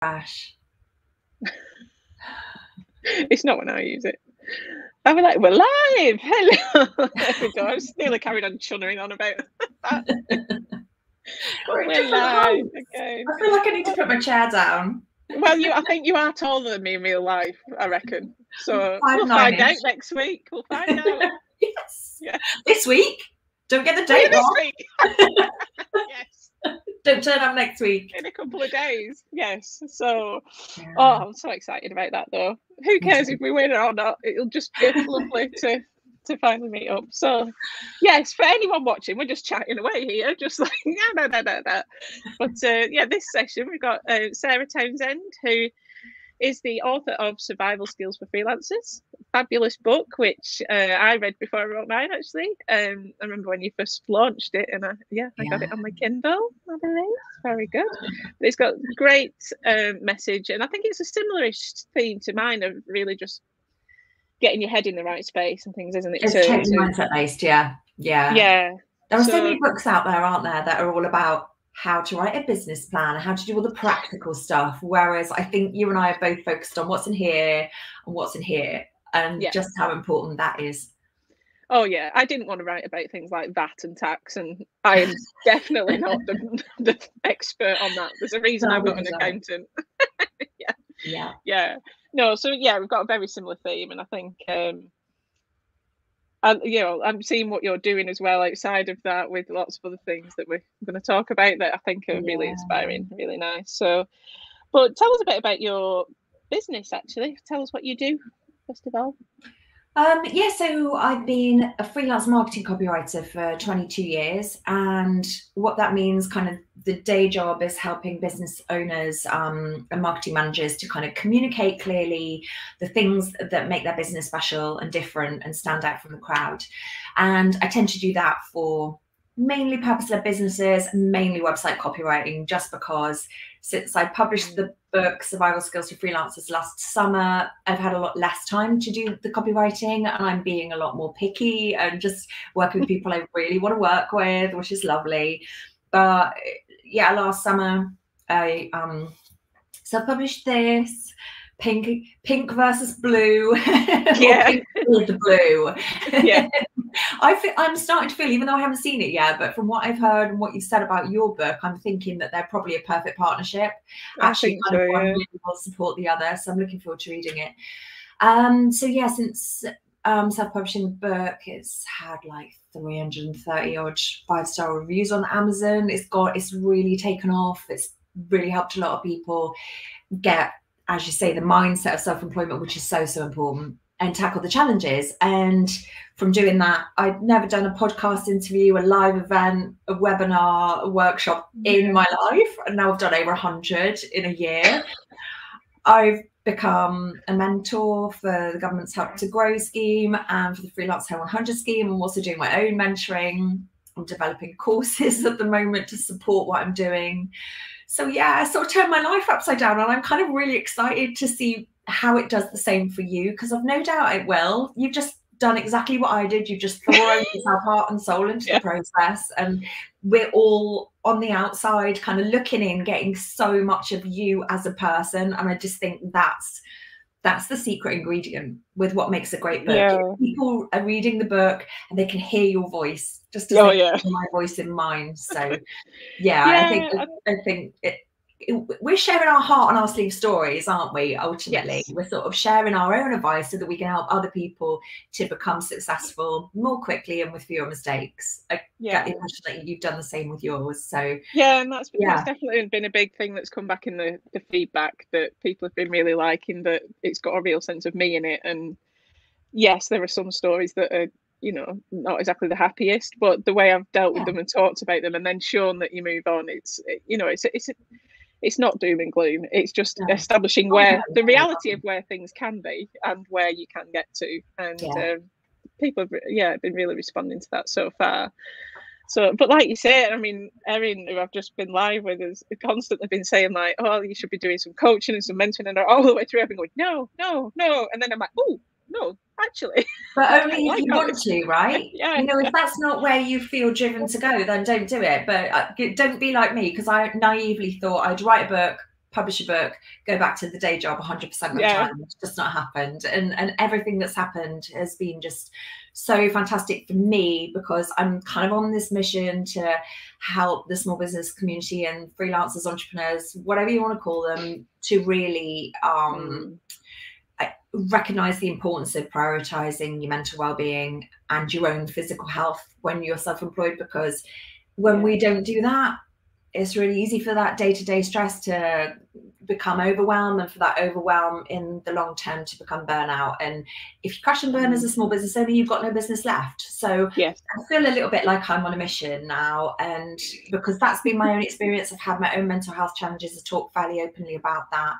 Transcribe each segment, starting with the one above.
Crash. it's not when I use it. I was like, we're live. Hello. Oh I was nearly carried on chunnering on about that. We're, we're live. Okay. I feel like I need to put my chair down. Well, you, I think you are taller than me in real life. I reckon. So Five we'll find nine-ish. out next week. We'll find out. yes. Yeah. This week. Don't get the Maybe date this wrong. week. yes, Don't turn up next week. in a couple of days. Yes. So, Yeah. oh, I'm so excited about that though. Who cares if we win or not? It'll just be lovely to to finally meet up. So, yes, for anyone watching, we're just chatting away here, just like yeah, no, no, no, no. But uh, yeah, this session we've got uh, Sarah Townsend, who is the author of Survival Skills for Freelancers, fabulous book which uh, I read before I wrote mine. Actually, um, I remember when you first launched it, and I, yeah, I got it on my Kindle. I believe very good. But it's got great um, message, and I think it's a similar-ish theme to mine of really just getting your head in the right space and things, isn't it? It's changing to- mindset based, yeah. Yeah. yeah, There are so, So- many books out there, aren't there, that are all about how to write a business plan, how to do all the practical stuff. Whereas I think you and I are both focused on what's in here and what's in here and Yeah. just how important that is. Oh yeah, I didn't want to write about things like VAT and tax, and I am definitely not the, the expert on that. There's a reason No, I've got an accountant. Yeah. Yeah, no, so yeah, we've got a very similar theme, and I think um, I, you know, I'm seeing what you're doing as well outside of that with lots of other things that we're going to talk about that I think are really inspiring, really nice. So, but tell us a bit about your business. Actually, tell us what you do first of all. Um, yeah, so I've been a freelance marketing copywriter for 22 years, and what that means, kind of the day job, is helping business owners um, and marketing managers to kind of communicate clearly the things that make their business special and different and stand out from the crowd. And I tend to do that for mainly purpose-led businesses, mainly website copywriting, just because since I published the book Survival Skills for Freelancers last summer, I've had a lot less time to do the copywriting and I'm being a lot more picky and just working with people I really want to work with, which is lovely. But yeah, last summer I um self-published this pink pink versus blue Yeah. pink with the blue Yeah. I feel, I'm starting to feel, even though I haven't seen it yet, but from what I've heard and what you've said about your book, I'm thinking that they're probably a perfect partnership. I Actually, kind of one yeah. really will support the other. So I'm looking forward to reading it. Um, so yeah, since um, self-publishing the book, it's had like 330 odd five-star reviews on Amazon. It's got, it's really taken off. It's really helped a lot of people get, as you say, the mindset of self-employment, which is so so important, and tackle the challenges. And from doing that, I'd never done a podcast interview, a live event, a webinar, a workshop mm-hmm. in my life, and now I've done over hundred in a year. I've become a mentor for the government's Help to Grow scheme and for the Freelance Home 100 scheme. I'm also doing my own mentoring. I'm developing courses at the moment to support what I'm doing. So yeah, I sort of turned my life upside down, and I'm kind of really excited to see how it does the same for you because I've no doubt it will. You've just done exactly what I did. You've just thrown yourself heart and soul into Yeah. the process, and we're all on the outside, kind of looking in, getting so much of you as a person. And I just think that's that's the secret ingredient with what makes a great book. Yeah. People are reading the book and they can hear your voice just as Oh, yeah. my voice in mine. So yeah, I think Yeah, um I think it, it- we're sharing our heart on our sleeve stories, aren't we? Ultimately, Yes. we're sort of sharing our own advice so that we can help other people to become successful more quickly and with fewer mistakes. I Yeah. get the impression that you've done the same with yours. So Yeah, and that's, Yeah. that's definitely been a big thing that's come back in the, the feedback that people have been really liking that it's got a real sense of me in it. And yes, there are some stories that are, you know, not exactly the happiest, but the way I've dealt with Yeah. them and talked about them and then shown that you move on, it's, you know, it's, it's, it's not doom and gloom. It's just No. establishing Oh, where the reality of where things can be and where you can get to. And Yeah. um, people have, yeah, been really responding to that so far. So, but like you say, I mean, Erin, who I've just been live with, has constantly been saying like, "Oh, you should be doing some coaching and some mentoring," and all the way through, I've been going, "No, no, no," and then I'm like, "Oh, no, actually, But only if you want to, right? yeah, You know, if that's not where you feel driven to go, then don't do it. But uh, don't be like me because I naively thought I'd write a book, publish a book, go back to the day job 100% of the Yeah. time. It's just not happened. And and everything that's happened has been just so fantastic for me because I'm kind of on this mission to help the small business community and freelancers, entrepreneurs, whatever you want to call them, to really um, I recognize the importance of prioritizing your mental well-being and your own physical health when you're self-employed because when Yeah. we don't do that it's really easy for that day-to-day stress to become overwhelm and for that overwhelm in the long term to become burnout and if you crash and burn as a small business owner you've got no business left so Yes. I feel a little bit like I'm on a mission now, and because that's been my own experience, I've had my own mental health challenges. I talk fairly openly about that,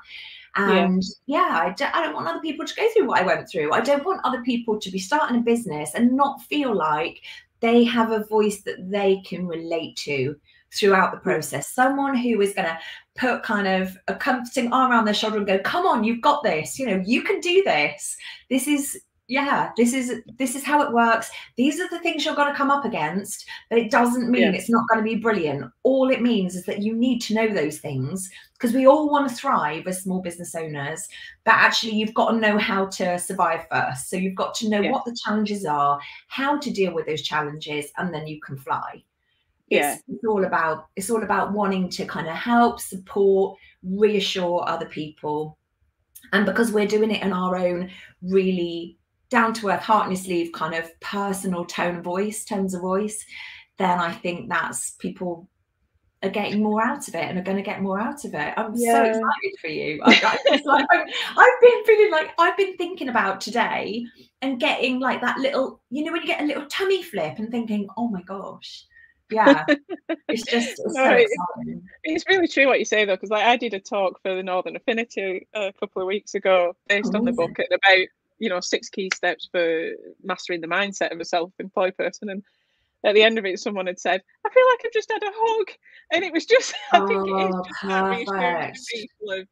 and yeah, I, don't, I don't want other people to go through what I went through. I don't want other people to be starting a business and not feel like they have a voice that they can relate to throughout the process. Someone who is going to put kind of a comforting arm around their shoulder and go, "Come on, you've got this. You know, you can do this. This is." Yeah, this is this is how it works these are the things you're going to come up against, but it doesn't mean Yeah. it's not going to be brilliant. All it means is that you need to know those things because we all want to thrive as small business owners, but actually, you've got to know how to survive first. So, you've got to know Yeah. what the challenges are, how to deal with those challenges, and then you can fly. Yeah. It's, it's all about it's all about wanting to kind of help, support, reassure other people. And because we're doing it in our own really down to earth, heart in your sleeve kind of personal tone of voice, tones of voice, then I think that's people are getting more out of it and are going to get more out of it. I'm so excited for you. I, I, it's like, I've been feeling like I've been thinking about today and getting like that little, you know, when you get a little tummy flip and thinking, oh my gosh, yeah, it's just it's so No, it- exciting. It's really true what you say though, because like I did a talk for the Northern Affinity uh, a couple of weeks ago based on the book and about you know six key steps for mastering the mindset of a self-employed person. And at the end of it, someone had said, "I feel like I've just had a hug," and it was just I think it is Oh, just perfect. of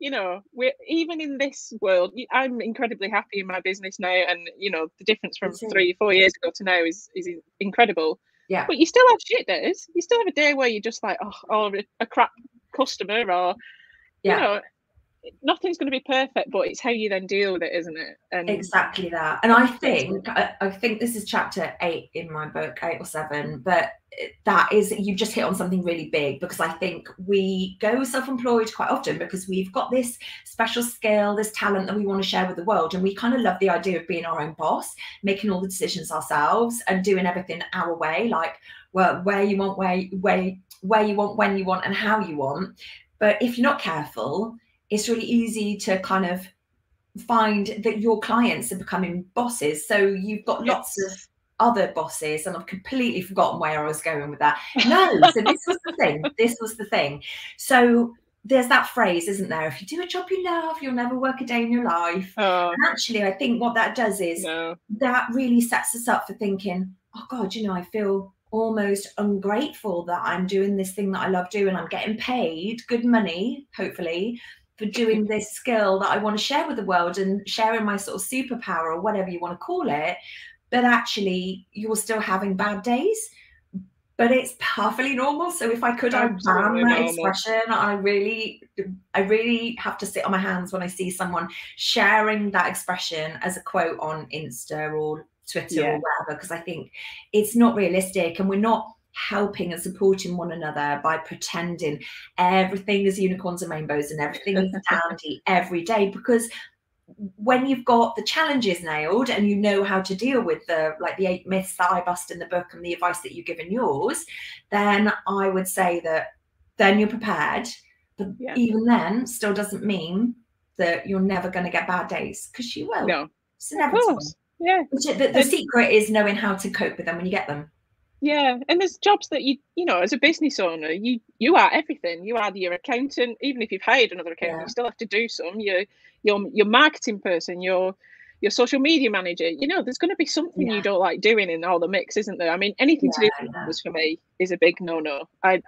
you know we're even in this world. i'm incredibly happy in my business now, and you know the difference from three four years ago to now is is incredible. Yeah. But you still have shit days. You still have a day where you're just like, oh, a- a crap customer, or Yeah. you know, nothing's going to be perfect, but it's how you then deal with it, isn't it? And exactly that. And i think I, I think this is chapter eight in my book eight or seven but that is you just hit on something really big because i think we go self-employed quite often because we've got this special skill this talent that we want to share with the world and we kind of love the idea of being our own boss making all the decisions ourselves and doing everything our way like well, where you want where where where you want when you want and how you want. But if you're not careful it's really easy to kind of find that your clients are becoming bosses. So you've got lots of other bosses, and I've completely forgotten where I was going with that. No, so this was the thing. This was the thing. So there's that phrase, isn't there? If you do a job you love, you'll never work a day in your life. oh And actually, I think what that does is no, that really sets us up for thinking, oh God, you know, I feel almost ungrateful that I'm doing this thing that I love doing. I'm getting paid good money, hopefully, for doing this skill that I want to share with the world and sharing my sort of superpower or whatever you want to call it. But actually, you're still having bad days. But it's perfectly normal. So if I could, I ban that normal. expression. I really, I really have to sit on my hands when I see someone sharing that expression as a quote on Insta or Twitter Yeah. or whatever, because I think it's not realistic and we're not helping and supporting one another by pretending everything is unicorns and rainbows and everything is dandy every day because when you've got the challenges nailed and you know how to deal with the like the eight myths that I bust in the book and the advice that you give in yours, then I would say that then you're prepared. But Yeah. even then, still doesn't mean that you're never going to get bad days because you will. no, It's inevitable. yeah. Which- The, the secret is knowing how to cope with them when you get them. Yeah, and there's jobs that you you know as a business owner you you are everything. You are your accountant, even if you've hired another accountant, Yeah. you still have to do some. You're your your marketing person, your your social media manager. You know, there's going to be something Yeah. you don't like doing in all the mix, isn't there? I mean, anything to do Yeah, with yeah. numbers for me is a big no no. I,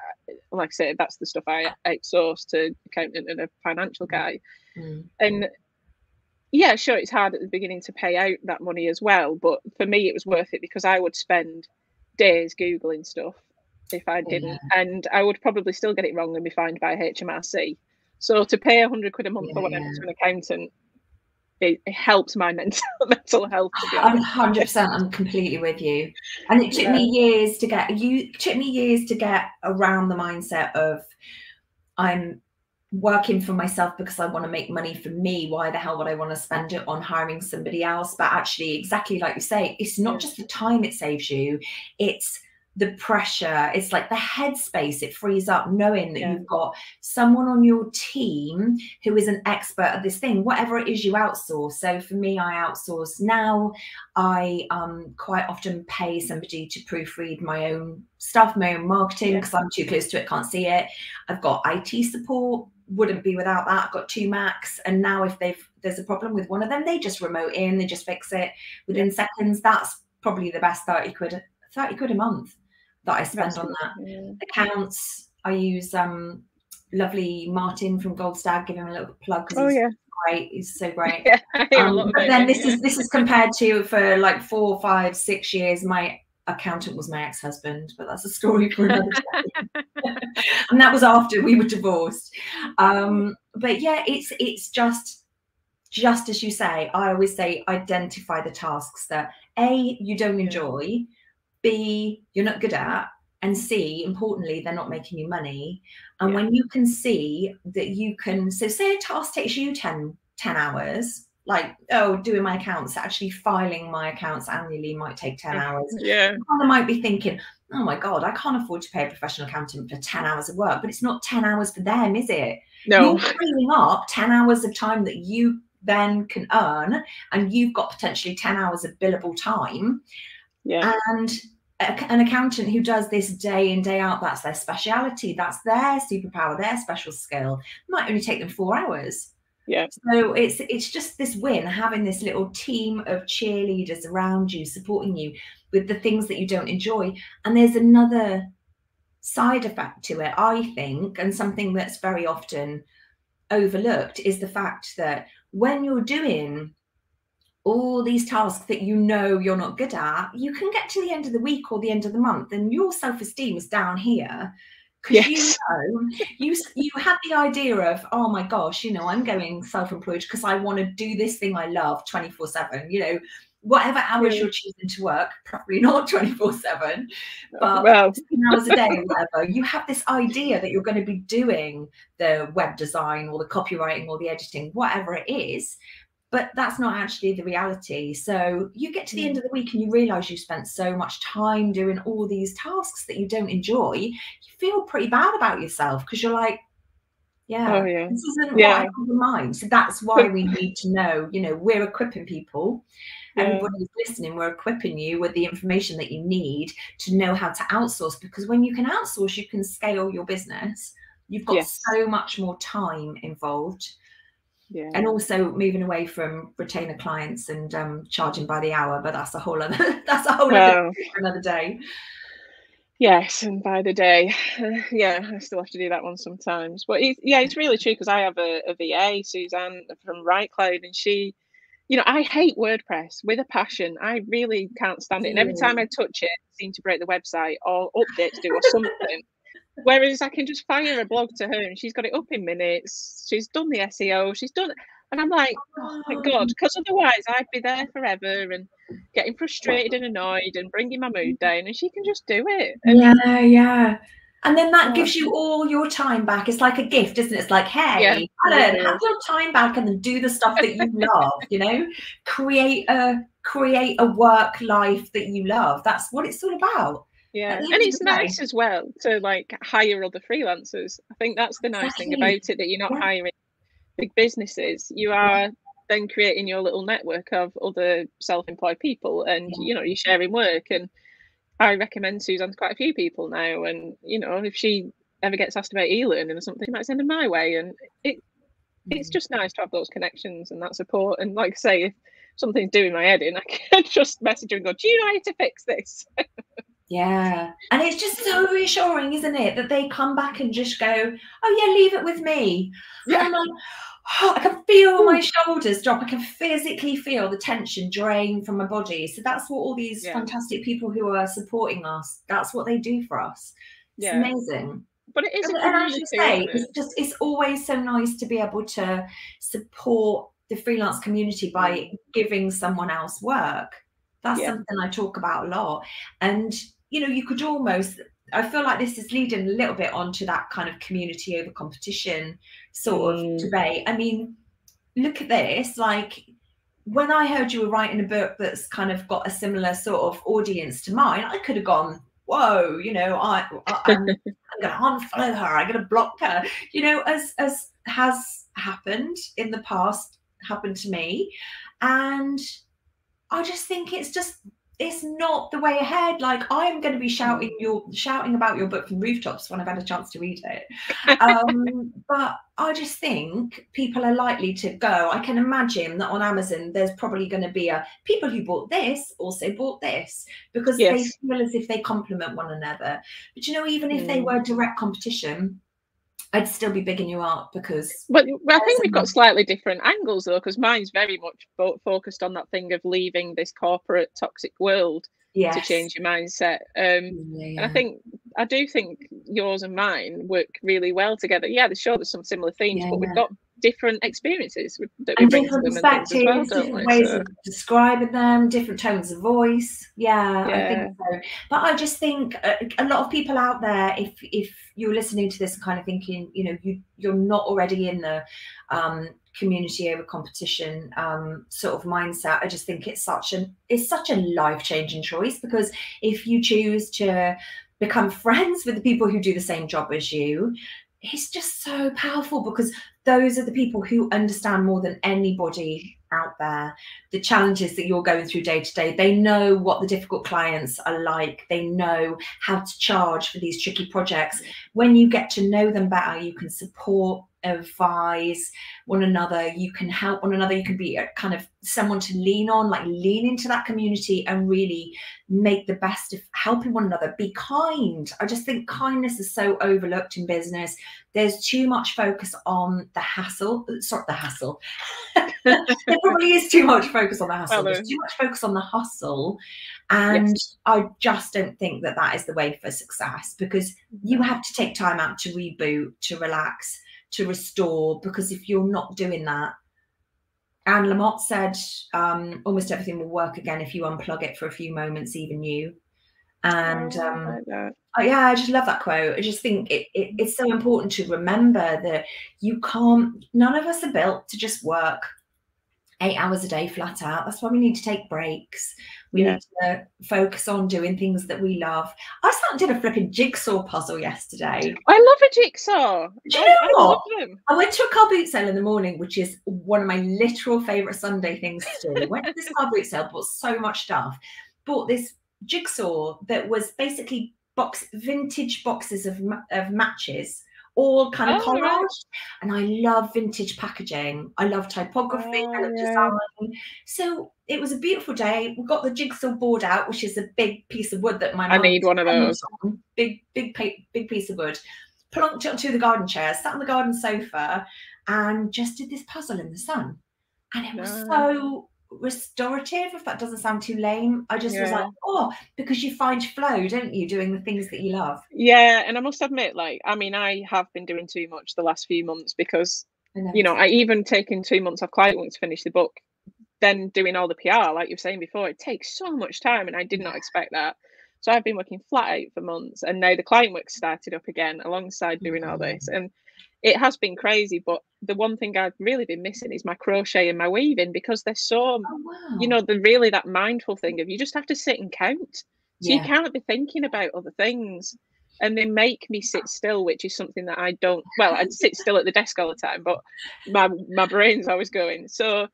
like I said, that's the stuff I outsource to accountant and a financial guy. Mm. And yeah, sure, it's hard at the beginning to pay out that money as well. But for me, it was worth it because I would spend days Googling stuff if I oh, didn't. And I would probably still get it wrong and be fined by HMRC. So to pay a hundred quid a month yeah. or whatever to an accountant, it, it, helps my mental mental health. I'm hundred percent. I'm completely with you. And it took yeah. me years to get you. Took me years to get around the mindset of I'm working for myself because I want to make money for me. Why the hell would I want to spend it on hiring somebody else? But actually, exactly like you say, it's not just the time it saves you, it's the pressure it's like the headspace it frees up knowing that yeah. you've got someone on your team who is an expert at this thing whatever it is you outsource so for me i outsource now i um, quite often pay somebody to proofread my own stuff my own marketing because yeah. i'm too close to it can't see it i've got it support wouldn't be without that i've got two macs and now if they've there's a problem with one of them they just remote in they just fix it within seconds that's probably the best 30 quid 30 quid a month that I spend on that. Yeah. Accounts, I use um lovely Martin from Gold Stag, give him a little plug because oh, he's yeah. great. He's so great. yeah, um, but then this is this is compared to for like four, five, six years. My accountant was my ex-husband, but that's a story for another day. and that was after we were divorced. Um, but yeah, it's it's just just as you say, I always say identify the tasks that A, you don't enjoy, B, you're not good at, and C, importantly, they're not making you money. And yeah. when you can see that you can, so say a task takes you 10, 10 hours, like, oh, doing my accounts, actually filing my accounts annually might take 10 mm. hours. Yeah. I might be thinking, oh my God, I can't afford to pay a professional accountant for 10 hours of work, but it's not 10 hours for them, is it? No. You're freeing up 10 hours of time that you then can earn, and you've got potentially 10 hours of billable time. Yeah. And an accountant who does this day in day out that's their speciality that's their superpower their special skill it might only take them four hours yeah so it's it's just this win having this little team of cheerleaders around you supporting you with the things that you don't enjoy and there's another side effect to it i think and something that's very often overlooked is the fact that when you're doing all these tasks that you know you're not good at, you can get to the end of the week or the end of the month, and your self esteem is down here. Because yes. you know, you you had the idea of, oh my gosh, you know, I'm going self-employed because I want to do this thing I love 24-7. You know, whatever hours yeah. you're choosing to work, probably not 24-7, but well. hours a day whatever, you have this idea that you're going to be doing the web design or the copywriting or the editing, whatever it is but that's not actually the reality. So you get to the end mm. of the week and you realize you spent so much time doing all these tasks that you don't enjoy. You feel pretty bad about yourself because you're like, yeah, oh, yeah. this isn't yeah. what I have in mind. So that's why we need to know, you know, we're equipping people. Yeah. Everybody who's listening, we're equipping you with the information that you need to know how to outsource because when you can outsource, you can scale your business. You've got yes. so much more time involved yeah. and also moving away from retainer clients and um, charging by the hour but that's a whole other that's a whole other another day. Yes and by the day. Uh, yeah i still have to do that one sometimes. But it, yeah it's really true because i have a, a va suzanne from right cloud and she you know i hate wordpress with a passion. I really can't stand it and every time i touch it I seem to break the website or update to do or something Whereas I can just fire a blog to her and she's got it up in minutes. She's done the SEO. She's done, and I'm like, oh my oh. god, because otherwise I'd be there forever and getting frustrated and annoyed and bringing my mood down, and she can just do it. And yeah, yeah. And then that gives oh. you all your time back. It's like a gift, isn't it? It's like, hey, yeah, Alan, have your time back and then do the stuff that you love. You know, create a create a work life that you love. That's what it's all about yeah and it's nice as well to like hire other freelancers i think that's the nice thing about it that you're not yeah. hiring big businesses you are yeah. then creating your little network of other self-employed people and yeah. you know you're sharing work and i recommend suzanne to quite a few people now and you know if she ever gets asked about e-learning or something she might send them my way and it it's mm. just nice to have those connections and that support and like I say if something's doing my head in i can just message her and go do you know how to fix this Yeah. And it's just so mm. reassuring, isn't it? That they come back and just go, oh, yeah, leave it with me. Yeah. And I'm like, oh, I can feel my shoulders drop. I can physically feel the tension drain from my body. So that's what all these yeah. fantastic people who are supporting us, that's what they do for us. It's yeah. amazing. but it is a and as community. you say, isn't it's just it's always so nice to be able to support the freelance community by mm. giving someone else work. That's Yeah. something I talk about a lot. And you know, you could almost I feel like this is leading a little bit onto that kind of community over competition sort of Mm. debate. I mean, look at this, like when I heard you were writing a book that's kind of got a similar sort of audience to mine, I could have gone, whoa, you know, I, I I'm, I'm going to unfollow her, I'm going to block her, you know, as as has happened in the past, happened to me, and I just think it's just it's not the way ahead. Like I'm going to be shouting your shouting about your book from rooftops when I've had a chance to read it. Um, but I just think people are likely to go. I can imagine that on Amazon, there's probably going to be a people who bought this also bought this because they feel as if they complement one another. But you know, even if they Mm. were direct competition, I'd still be bigging you up because But well, I think we've got slightly different angles though, because mine's very much fo- focused on that thing of leaving this corporate toxic world yes, to change your mindset. Um, Yeah, And I think I do think yours and mine work really well together. Yeah, they show there's some similar themes, Yeah, but yeah. we've got different experiences that we and bring to different them and things perspectives, well, different ways So, of describing them, different tones of voice. Yeah, I think so. But I just think a, a lot of people out there, if if you're listening to this and kind of thinking, you know, you you're not already in the um, community over competition um, sort of mindset. I just think it's such an it's such a life changing choice because if you choose to become friends with the people who do the same job as you. It's just so powerful because those are the people who understand more than anybody out there the challenges that you're going through day to day. They know what the difficult clients are like. They know how to charge for these tricky projects. When you get to know them better, you can support, advise one another. You can help one another. You can be a kind of someone to lean on, like lean into that community and really make the best of helping one another. Be kind. I just think kindness is so overlooked in business. There's too much focus on the hassle. Sorry, the hassle. there probably is too much focus on the hassle. Well, There's too much focus on the hustle. And I just don't think that that is the way for success because you have to take time out to reboot, to relax, to restore. Because if you're not doing that, Anne Lamott said um, almost everything will work again if you unplug it for a few moments, even you. And Oh, I um, like. Oh, yeah, I just love that quote. I just think it, it, it's so important to remember that you can't, none of us are built to just work eight hours a day flat out. That's why we need to take breaks. We Yeah. need to focus on doing things that we love. I sat and did a flipping jigsaw puzzle yesterday. I love a jigsaw. Do you I, know I what? I went to a car boot sale in the morning, which is one of my literal favourite Sunday things to do. Went to this car boot sale, bought so much stuff. Bought this jigsaw that was basically box vintage boxes of of matches, all kind of Oh, right. And I love vintage packaging. I love typography. I Oh, love yeah. design. So it was a beautiful day. We got the jigsaw board out, which is a big piece of wood that my I need one of those. on. Big, big, big piece of wood. Plunked it onto the garden chair, sat on the garden sofa, and just did this puzzle in the sun. And it was Nice. so oh. Restorative, if that doesn't sound too lame. I just was like, oh, because you find flow, don't you, doing the things that you love. Yeah, and I must admit, like, I mean, I have been doing too much the last few months because know. you know, I even taken two months off client work to finish the book, then doing all the PR, like you were saying before, it takes so much time, and I did not expect that. So I've been working flat out for months, and now the client work started up again alongside doing all Mhm. this, and it has been crazy. But the one thing I've really been missing is my crochet and my weaving because they're so, Oh, wow. you know, they're really that mindful thing of you just have to sit and count, so you yeah. can't be thinking about other things. And they make me sit still, which is something that I don't. Well, I sit still at the desk all the time, but my my brain's always going. So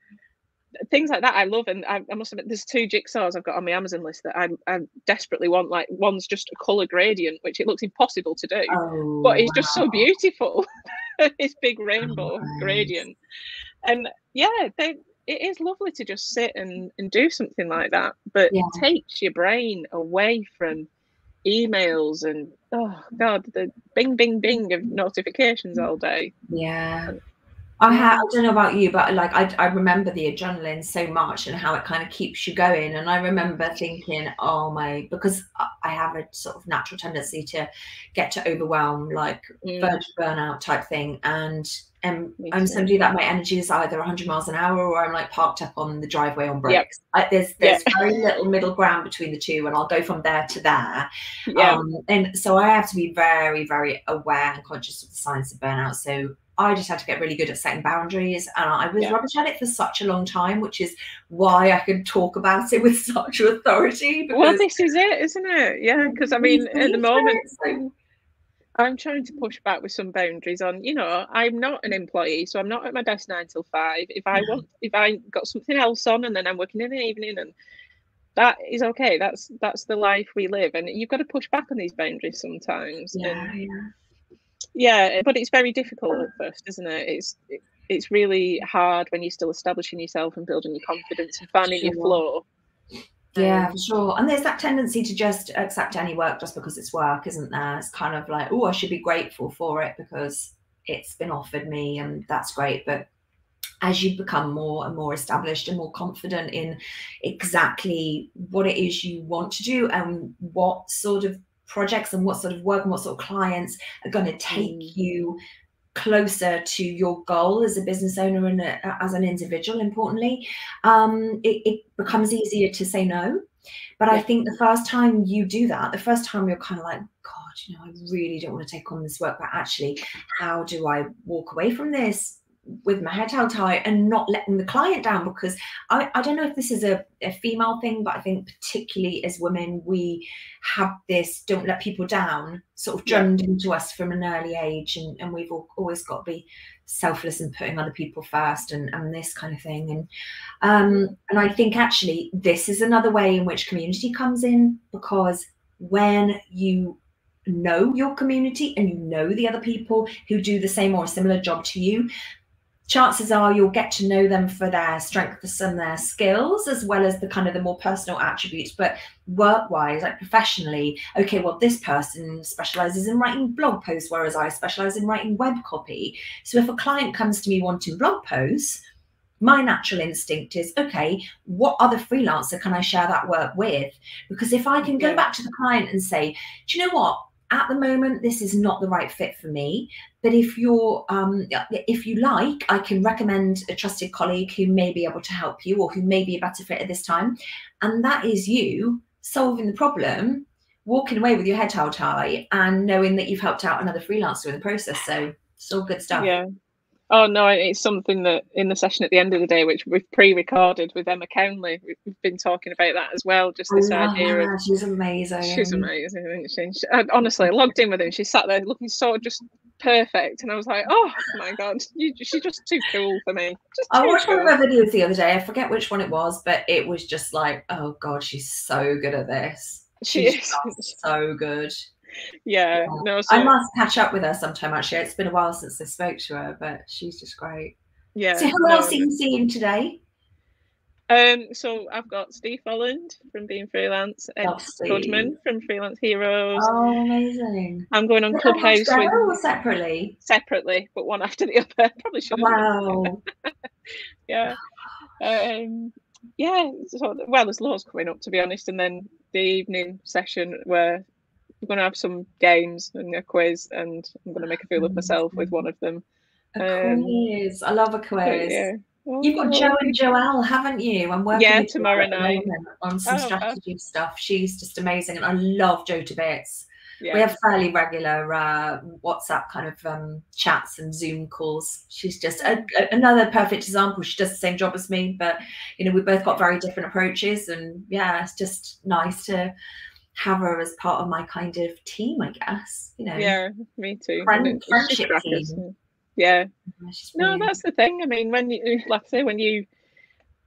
things like that I love, and I, I must admit, there's two jigsaws I've got on my Amazon list that I, I desperately want. Like one's just a color gradient, which it looks impossible to do, Oh, but it's just so beautiful. this big oh, rainbow nice. gradient, and yeah, they. It is lovely to just sit and, and do something like that, but Yeah. it takes your brain away from emails and oh god, the bing bing bing of notifications all day. Yeah. I have. I don't know about you, but like I, I remember the adrenaline so much and how it kind of keeps you going. And I remember thinking, oh my, because I have a sort of natural tendency to get to overwhelm, like Mm. verge burnout type thing. And um, I'm somebody that my energy is either 100 miles an hour or I'm like parked up on the driveway on Yep. brakes. I, there's there's very little middle ground between the two, and I'll go from there to there. Um, and so I have to be very, very aware and conscious of the signs of burnout. So I just had to get really good at setting boundaries. And I was Yeah. rubbish at it for such a long time, which is why I can talk about it with such authority. well, because this is it, isn't it? Yeah, because I mean, at the moment, so- I'm trying to push back with some boundaries on, you know, I'm not an employee, so I'm not at my desk nine till five. If I want, if I got something else on, and then I'm working in the evening, and that is okay. That's that's the life we live, and you've got to push back on these boundaries sometimes. And yeah, yeah. but it's very difficult at first, isn't it? It's it, it's really hard when you're still establishing yourself and building your confidence and finding your Sure. flow. Yeah, Um, for sure. And there's that tendency to just accept any work just because it's work, isn't there? It's kind of like, oh, I should be grateful for it because it's been offered me and that's great. But as you become more and more established and more confident in exactly what it is you want to do and what sort of projects and what sort of work and what sort of clients are going to take Mm. you closer to your goal as a business owner and a, as an individual importantly. Um, it, it becomes easier to say no. But i think the first time you do that the first time you're kind of like god you know i really don't want to take on this work but actually how do i walk away from this with my head held high and not letting the client down because I, I don't know if this is a, a female thing, but I think particularly as women, we have this don't let people down sort of Yeah. drummed into us from an early age. And, and we've all, always got to be selfless and putting other people first and, and this kind of thing. And um, and I think actually this is another way in which community comes in because when you know your community and you know the other people who do the same or a similar job to you, chances are you'll get to know them for their strengths and their skills as well as the kind of the more personal attributes. But work wise like professionally okay well this person specializes in writing blog posts whereas i specialize in writing web copy. So if a client comes to me wanting blog posts my natural instinct is okay what other freelancer can i share that work with? Because if i can go back to the client and say do you know what at the moment this is not the right fit for me. But if you're um if you like i can recommend a trusted colleague who may be able to help you or who may be a better fit at this time. And that is you solving the problem walking away with your head held high and knowing that you've helped out another freelancer in the process. So it's all good stuff. Yeah. Oh no, it's something that in the session at the end of the day, which we've pre-recorded with Emma Cownley, we- we've been talking about that as well. Just this love idea of her. she's amazing she's amazing, isn't she? She- and honestly, I logged in with her and she sat there looking so just perfect, and I was like, oh my god, you, she's just too cool for me. Just I watched one of her videos the other day. I forget which one it was, but it was just like, oh god, she's so good at this. She She's is. so good. Yeah, Yeah. no, so I must catch up with her sometime. Actually, it's been a while since I spoke to her, but she's just great. yeah. so, who no, else are you seeing today? Um, so I've got Steve Folland from Being Freelance, Steve. Goodman from Freelance Heroes. Oh, amazing. I'm going on that Clubhouse with separately? separately, but one after the other. Probably should. Wow. yeah um yeah so well there's loads coming up to be honest and then the evening session where we're going to have some games and a quiz and i'm going to make a fool of myself with one of them A Um, quiz. I love a quiz. yeah You've got Oh, Joe and Joelle, haven't you? I'm working Yeah, tomorrow at night. on some Oh, oh. strategy stuff. She's just amazing, and I love Joe to bits. yeah We have fairly regular uh, WhatsApp kind of um, chats and Zoom calls. She's just a, a- another perfect example. She does the same job as me, but you know we both got very different approaches, and yeah, it's just nice to have her as part of my kind of team, I guess. You know, yeah me too. Friend- And it's just friendship team. yeah. No that's the thing. I mean when you like i say when you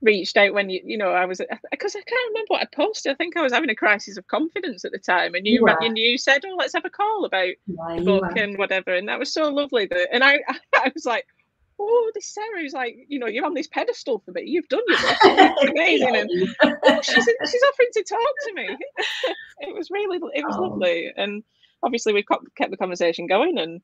reached out when you you know i was because i can't remember what i posted. I think i was having a crisis of confidence at the time and you You and you said oh let's have a call about Yeah, the book and whatever and that was so lovely that and i i was like oh this sarah is like you know you're on this pedestal for me you've done your best it's amazing and oh, she's she's offering to talk to me it was really it was Oh. lovely and obviously we kept kept the conversation going and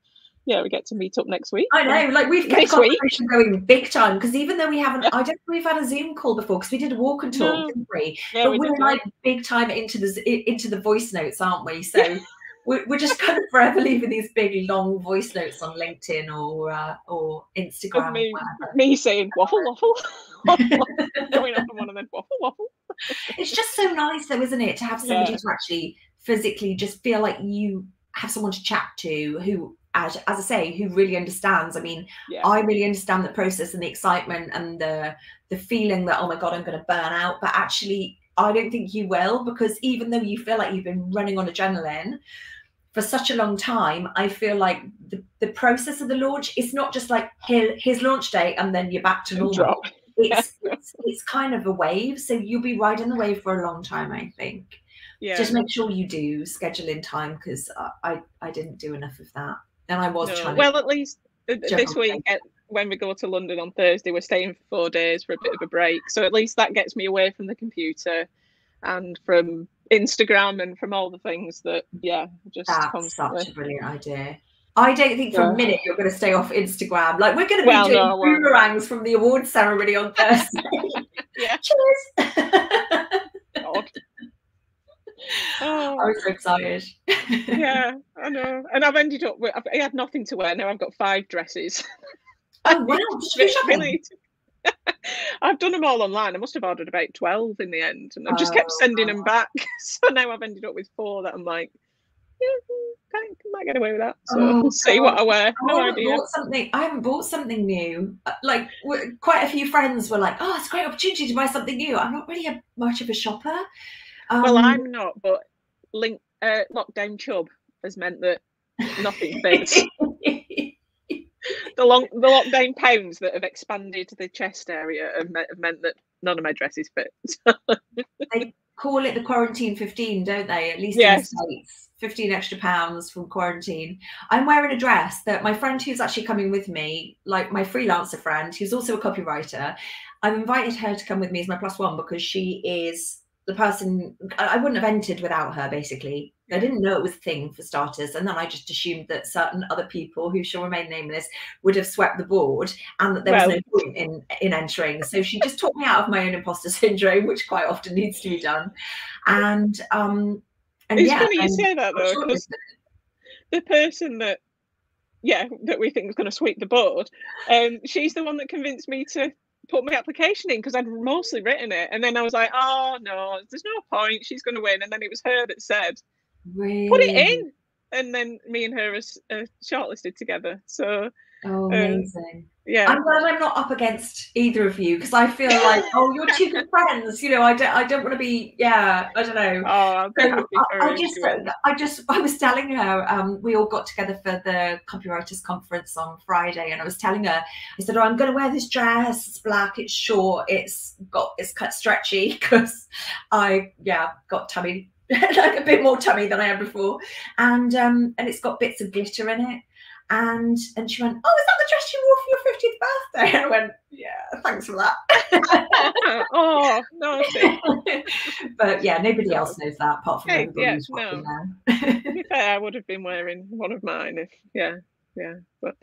yeah, we get to meet up next week. I know, like we've kept This conversation going big time because even though we haven't, I don't think we've had a Zoom call before because we did a walk and talk, No. didn't we? Yeah, but we that. like big time into the into the voice notes, aren't we? So we're, we're just kind of forever leaving these big long voice notes on LinkedIn or uh, or Instagram. Or me. me saying waffle waffle, going off on one of them waffle waffle. It's just so nice, though, isn't it, to have somebody Yeah. to actually physically just feel like you have someone to chat to who, as, as I say, who really understands. I mean, Yeah, I really understand the process and the excitement and the the feeling that oh my god, I'm going to burn out. But actually, I don't think you will because even though you feel like you've been running on adrenaline for such a long time, I feel like the, the process of the launch is not just like here, here's launch day and then you're back to normal. drop. It's, it's it's kind of a wave, so you'll be riding the wave for a long time. I think. Yeah, Just make sure you do schedule in time because I, I I didn't do enough of that, and I was no. trying. well, at least uh, this week when we go to London on Thursday, we're staying for four days for a bit of a break. So at least that gets me away from the computer and from Instagram and from all the things that yeah, just That's constantly. such a brilliant idea. I don't think for Yeah. a minute you're going to stay off Instagram. Like we're going to be Well, doing no, boomerangs from the awards ceremony on Thursday. Yeah. Cheers. God. Oh. I was so excited. yeah, I know. And I've ended up with, I've, I had nothing to wear. Now I've got five dresses. Oh wow! Really. I've done them all online. I must have ordered about 12 in the end. And I've just kept Oh, sending them back. So now I've ended up with four that I'm like, yeah, I might get away with that. So Oh, we'll see what I wear. I No haven't idea. bought something. I haven't bought something new. Uh, Like quite a few friends were like, "Oh, it's a great opportunity to buy something new." I'm not really a, much of a shopper. Um, Well, I'm not, but link uh, lockdown chub has meant that nothing fits. The long the lockdown pounds that have expanded the chest area have, me- have meant that none of my dresses fit. They call it the quarantine 15, don't they? At least Yes. in the States. 15 extra pounds from quarantine. I'm wearing a dress that my friend who's actually coming with me, like my freelancer friend, who's also a copywriter, I've invited her to come with me as my plus one because she is the person I I wouldn't have entered without her, basically. I didn't know it was a thing for starters. And then I just assumed that certain other people who shall remain nameless would have swept the board and that there was no point in, in entering. So she just took me out of my own imposter syndrome, which quite often needs to be done. And um and It's yeah, funny you say that though, because shortlisted. the person that yeah that we think is going to sweep the board um she's the one that convinced me to put my application in because i'd mostly written it and then i was like oh no there's no point she's going to win and then it was her that said really? put it in and then me and her are, are shortlisted together so Oh, Um, amazing. yeah I'm glad I'm not up against either of you because I feel like, oh, you're two good friends. You know, I don't, I don't want to be, yeah, I don't know. oh So I, I just. I just, I was telling her, um, we all got together for the copywriters conference on Friday, and I was telling her, I said, oh, I'm going to wear this dress. It's black, it's short, it's got, it's cut stretchy because I, yeah, got tummy, like a bit more tummy than I had before, and um, and it's got bits of glitter in it. And and she went, oh, is that the dress you wore for your 50th birthday? And I went, yeah, thanks for that. oh no but yeah, nobody else knows that apart from Hey, everybody yeah, who's watching no. now. to be fair i would have been wearing one of mine if yeah yeah but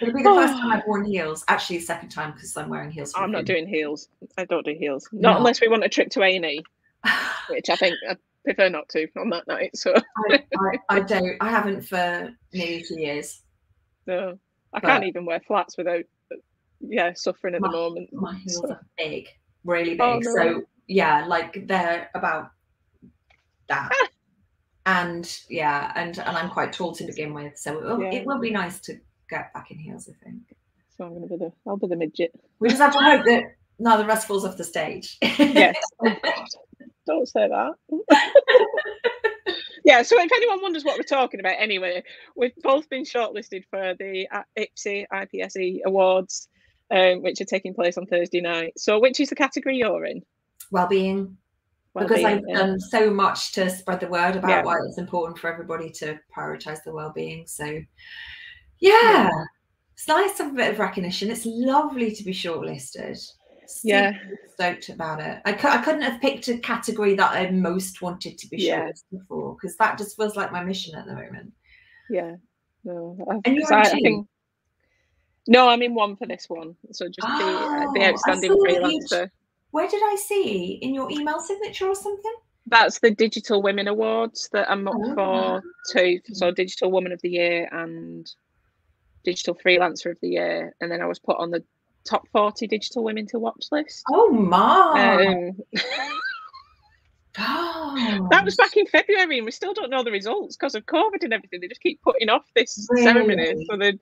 It'll be the first time I've worn heels. Actually, the second time because I'm wearing heels. i'm not doing heels i don't do heels not No. unless we want a trip to a&e which I think I prefer not to on that night. So, I, I, I don't. I haven't for nearly two years. no, I But- can't even wear flats without, yeah, suffering at the moment. My heels So- are big, really big. Oh, no. So yeah, like they're about that. Ah. and yeah, and and I'm quite tall to begin with, so it will, Yeah. it will be nice to get back in heels. I think So I'm gonna be the, I'll be the midget. we just have to hope that none of the rest falls off the stage. Yes. Oh. Don't say that. yeah. So if anyone wonders what we're talking about, anyway, we've both been shortlisted for the uh, IPSI IPSE E Awards, um, which are taking place on Thursday night. So, which is the category you're in? Well-being. because I've yeah. done so much to spread the word about Yeah. why it's important for everybody to prioritize their well-being. So, yeah, it's nice to have a bit of recognition. It's lovely to be shortlisted. Yeah. Stoked about it. I, cou- I couldn't have picked a category that I most wanted to be Yeah. shortlisted for because that just feels like my mission at the moment. Yeah. no. I, And you're 'cause in I, I think. No, I'm in one for this one. So just the uh, Oh, the outstanding that you'd- freelancer. Where did I see in your email signature or something? That's the Digital Women Awards that I'm up Oh. for two. So Digital Woman of the Year and Digital Freelancer of the Year. And then I was put on the top 40 digital women to watch list. Oh my! Um, that was back in February, and we still don't know the results because of COVID and everything. They just keep putting off this ceremony, Really? so they're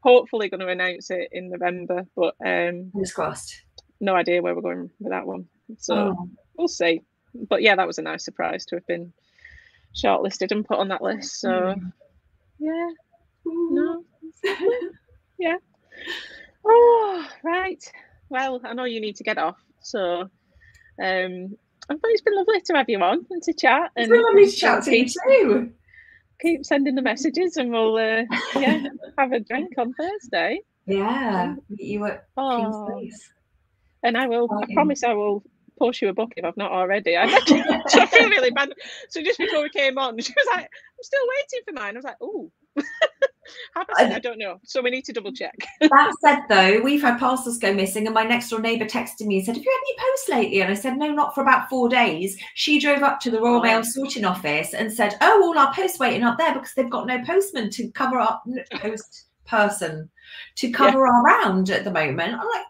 hopefully going to announce it in November. But um, Fingers crossed. no idea where we're going with that one. So Oh. we'll see. But yeah, that was a nice surprise to have been shortlisted and put on that list. So yeah, no, yeah. Oh, right. Well, I know you need to get off, so um, I thought it's been lovely to have you on and to chat. It's and been lovely to chat to you too. keep sending the messages, and we'll uh, yeah have a drink on Thursday. Yeah, meet you at King's Oh, Place. and I will. I promise I will post you a book if I've not already. I, I feel really bad. So just before we came on, she was like, "I'm still waiting for mine." I was like, "Oh." I. I don't know. So we need to double check. That said, though, we've had parcels go missing, and my next door neighbour texted me and said, "Have you had any posts lately?" And I said, "No, not for about four days." She drove up to the Royal Oh. Mail sorting office and said, "Oh, all our posts waiting up there because they've got no postman to cover up post person to cover our round at the moment." I'm like,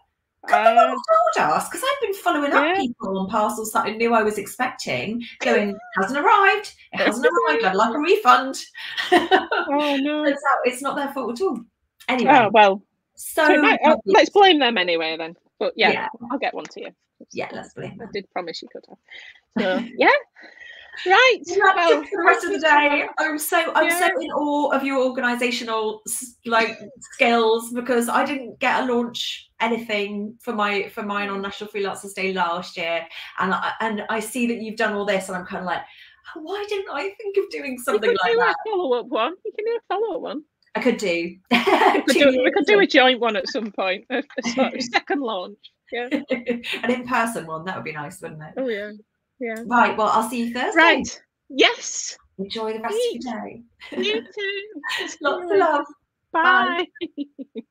"Could they not Uh, told? Because I've been following up people on parcels that I knew I was expecting, going, "Hasn't arrived. It hasn't arrived. I'd like a refund." oh no. Turns out it's not their fault at all. Anyway, Oh well. so So uh, let's blame them anyway then. But yeah, Yeah. I'll get one to you. yeah, let's blame I did promise you could have. So yeah. Right. Well, for the rest of the day. I'm so I'm so Yeah. in awe of your organisational like skills because I didn't get a launch anything for my for mine on National Freelancers Day last year, and I, and I see that you've done all this, and I'm kind of like, "Oh, why didn't I think of doing something could like do that? a follow up one. You can do a follow up one. I could do. We could do, we could do a in. joint one at some point. A, a second launch. Yeah. an in-person one. That would be nice, wouldn't it? Oh yeah. Yeah. Right. Well, I'll see you Thursday. Right. Yes. Enjoy the rest of your day. You too. Lots of love. Bye.